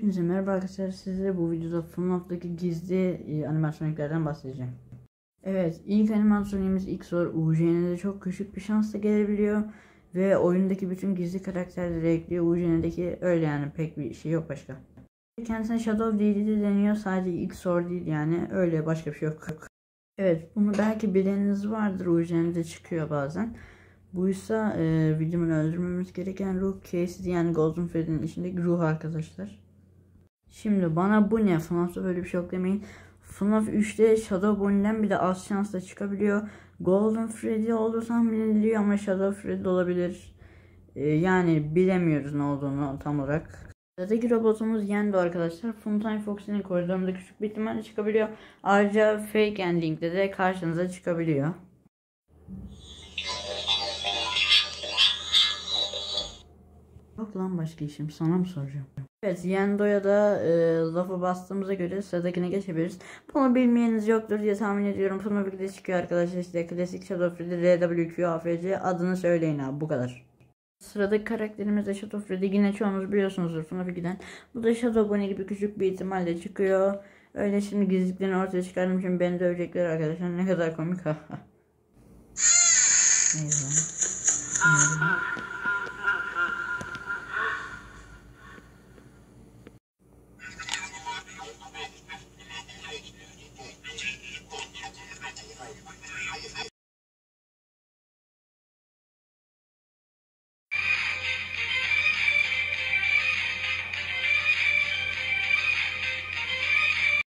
Hepinize merhaba arkadaşlar. Size bu videoda FNAF'taki gizli e, bahsedeceğim. Evet, ilk animatronikimiz XOR UJN'de çok küçük bir şansla gelebiliyor. Ve oyundaki bütün gizli karakterleri ekliyor. UJN'deki öyle yani pek bir şey yok başka. Kendisine Shadow DD de deniyor. Sadece XOR değil yani. Öyle başka bir şey yok. Evet, bunu belki bileniniz vardır. UJN'de çıkıyor bazen. Buysa e, videomun öldürmemiz gereken ruh Casey yani Golden Freddy'nin içindeki ruh arkadaşlar. Şimdi bana bu ne? FNAF'ta böyle bir şey yok demeyin. FNAF 3'te Shadow Bonnie'den bile az şansla çıkabiliyor. Golden Freddy olduğu tahmin ediliyor ama Shadow Freddy olabilir. Ee, yani bilemiyoruz ne olduğunu tam olarak. Sıradaki robotumuz Yendo arkadaşlar. Funtime Fox'in koridorunda küçük bir ihtimalle çıkabiliyor. Ayrıca Fake Ending'de de karşınıza çıkabiliyor. Yok lan başka işim sana mı soracağım? Evet Yendo'ya da e, lafı bastığımıza göre sıradakine geçebiliriz. Bunu bilmeyeniniz yoktur diye tahmin ediyorum. Sonra birlikte çıkıyor arkadaşlar işte klasik Shadow Freddy RWQ AFC adını söyleyin abi bu kadar. Sıradaki karakterimiz de Shadow Freddy yine çoğunuz biliyorsunuzdur FNAF 2'den. Bu da Shadow Bonnie gibi küçük bir ihtimalle çıkıyor. Öyle şimdi gizliliklerini ortaya çıkardığım için beni dövecekler arkadaşlar ne kadar komik ha. Neyse.